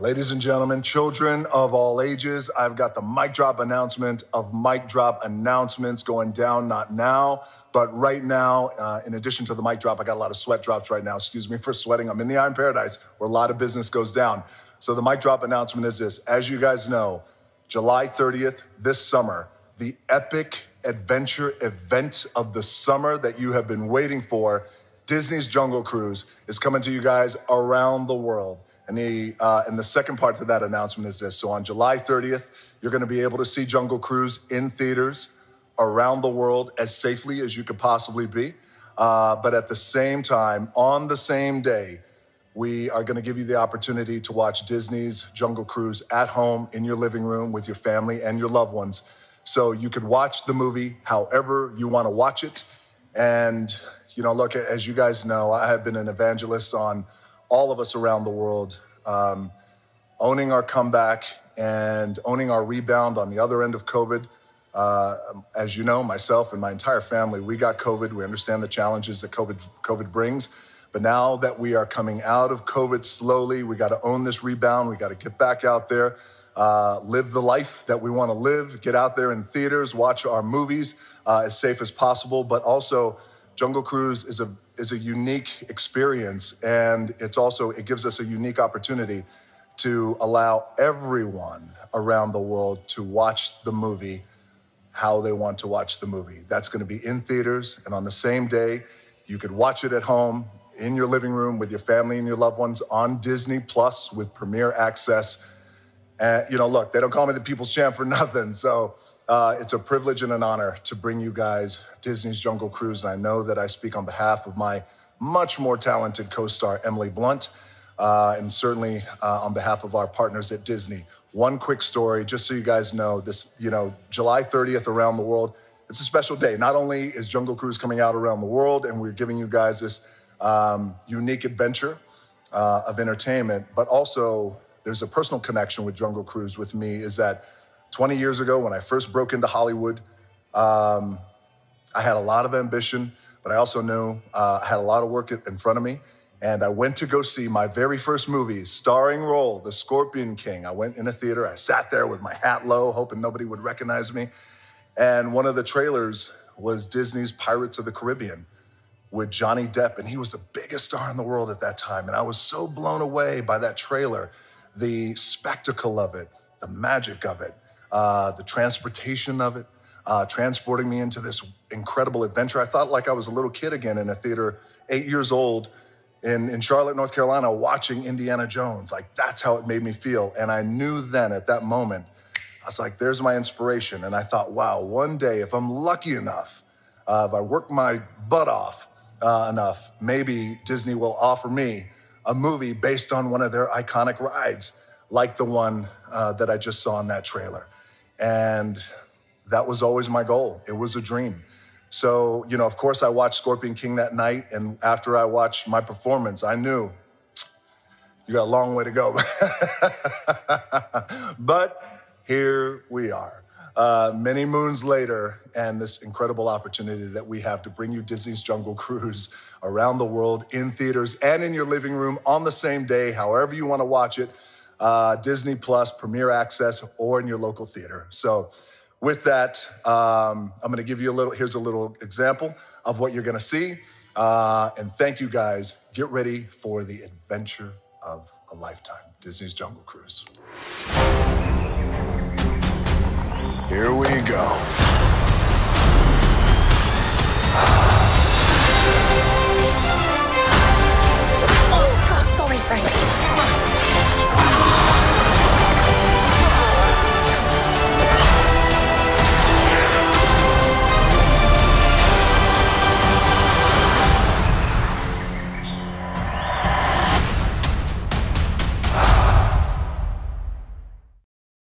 ladies and gentlemen, children of all ages, I've got the mic drop announcement of mic drop announcements going down, not now, but right now. Uh, in addition to the mic drop, I got a lot of sweat drops right now. Excuse me for sweating. I'm in the Iron Paradise where a lot of business goes down. So the mic drop announcement is this. As you guys know, July 30th, this summer, the epic adventure event of the summer that you have been waiting for, Disney's Jungle Cruise, is coming to you guys around the world. And the, uh, and the second part to that announcement is this. So on July 30th, you're going to be able to see Jungle Cruise in theaters around the world as safely as you could possibly be. Uh, but at the same time, on the same day, we are going to give you the opportunity to watch Disney's Jungle Cruise at home in your living room with your family and your loved ones. So you could watch the movie however you want to watch it. And, you know, look, as you guys know, I have been an evangelist on all of us around the world, um, owning our comeback and owning our rebound on the other end of COVID. Uh, as you know, myself and my entire family, we got COVID. We understand the challenges that COVID, COVID brings. But now that we are coming out of COVID slowly, we got to own this rebound. We got to get back out there, uh, live the life that we want to live, get out there in theaters, watch our movies uh, as safe as possible. But also, Jungle Cruise is a is a unique experience, and it's also it gives us a unique opportunity to allow everyone around the world to watch the movie how they want to watch the movie. That's going to be in theaters, and on the same day, you could watch it at home in your living room with your family and your loved ones on Disney Plus with Premier Access. And you know, look, they don't call me the People's Champ for nothing, so. Uh, it's a privilege and an honor to bring you guys Disney's Jungle Cruise. And I know that I speak on behalf of my much more talented co star, Emily Blunt, uh, and certainly uh, on behalf of our partners at Disney. One quick story, just so you guys know this, you know, July 30th around the world, it's a special day. Not only is Jungle Cruise coming out around the world and we're giving you guys this um, unique adventure uh, of entertainment, but also there's a personal connection with Jungle Cruise with me is that 20 years ago, when I first broke into Hollywood, um, I had a lot of ambition, but I also knew uh, I had a lot of work in front of me. And I went to go see my very first movie, starring role, The Scorpion King. I went in a theater. I sat there with my hat low, hoping nobody would recognize me. And one of the trailers was Disney's Pirates of the Caribbean with Johnny Depp. And he was the biggest star in the world at that time. And I was so blown away by that trailer, the spectacle of it, the magic of it uh, the transportation of it, uh, transporting me into this incredible adventure. I thought like I was a little kid again in a theater, eight years old in, in Charlotte, North Carolina, watching Indiana Jones. Like that's how it made me feel. And I knew then at that moment, I was like, there's my inspiration. And I thought, wow, one day, if I'm lucky enough, uh, if I work my butt off uh, enough, maybe Disney will offer me a movie based on one of their iconic rides, like the one uh, that I just saw in that trailer. And that was always my goal. It was a dream. So, you know, of course, I watched Scorpion King that night. And after I watched my performance, I knew you got a long way to go. but here we are. Uh, many moons later, and this incredible opportunity that we have to bring you Disney's Jungle Cruise around the world in theaters and in your living room on the same day, however you want to watch it uh, Disney Plus, Premier Access, or in your local theater. So, with that, um, I'm going to give you a little. Here's a little example of what you're going to see. Uh, and thank you guys. Get ready for the adventure of a lifetime. Disney's Jungle Cruise. Here we go.